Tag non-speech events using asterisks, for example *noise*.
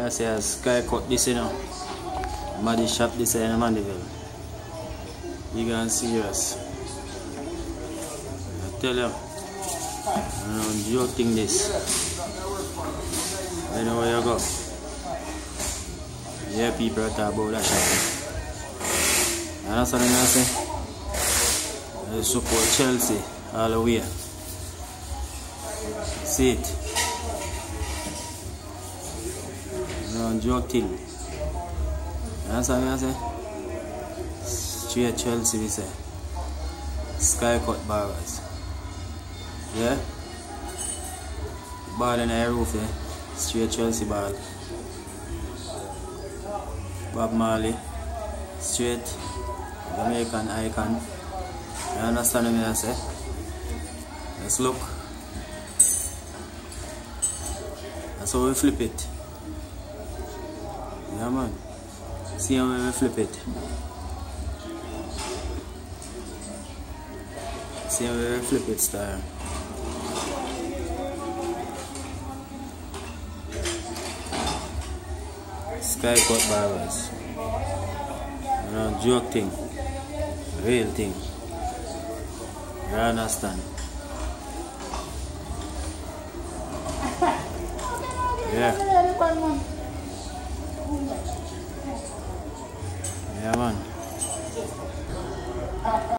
Yeah, see, I sky cut this, you know. Muddy shop this in Mandeville. Big and serious. I tell you. I don't joking this. I know where you go. Yeah, people are talking about that shop. You understand what I'm saying? I support Chelsea all the way. See it. Understand what I'm? Straight Chelsea. Sky cut bars. Yeah? Ball in the roof eh? Straight Chelsea ball. Bob Marley. Straight Jamaican icon. You understand what I say? Let's look. That's how we flip it. Yeah man. See how we flip it. See how we flip it style. Sky cut barbers. You know, joke thing. Real thing. You understand? *laughs* Yeah. 야만